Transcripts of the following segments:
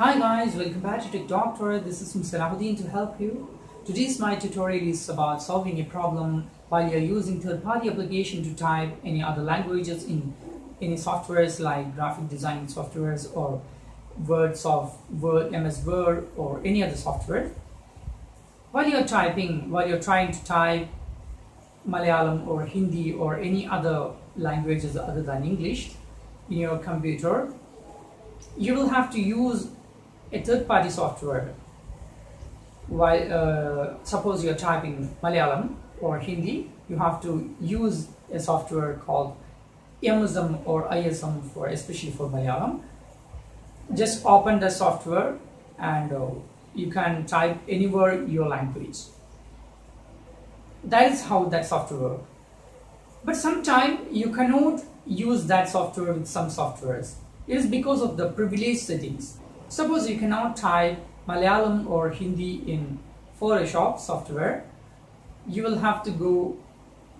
Hi guys, welcome back to Tech Doctor. This is Mr. Salahuddin to help you. Today's my tutorial is about solving a problem while you're using third-party application to type any other languages in any softwares like graphic design softwares or Word soft Word, MS Word or any other software. While you're typing, while you're trying to type Malayalam or Hindi or any other languages other than English in your computer, you will have to use a third-party software. While uh, suppose you're typing Malayalam or Hindi, you have to use a software called MSM or ISM for especially for Malayalam. Just open the software and uh, you can type anywhere your language. That is how that software works. But sometimes you cannot use that software with some softwares. It is because of the privilege settings. Suppose you cannot type Malayalam or Hindi in Photoshop software, you will have to go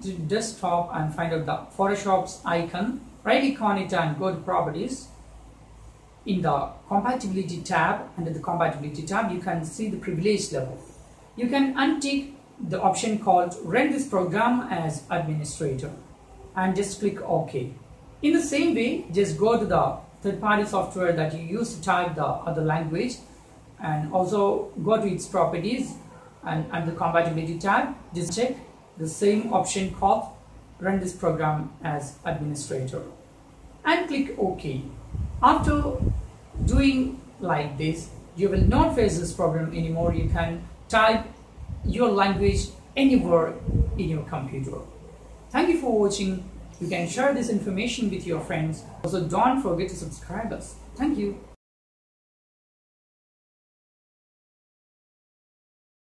to desktop and find out the Photoshop's icon, right click on it and go to properties. In the compatibility tab, under the compatibility tab, you can see the privilege level. You can untick the option called run this program as administrator and just click OK. In the same way, just go to the third-party software that you use to type the other language and also go to its properties and under compatibility tab, just check the same option called run this program as administrator and click OK. After doing like this, you will not face this problem anymore. You can type your language anywhere in your computer. Thank you for watching. You can share this information with your friends. Also, don't forget to subscribe us. Thank you.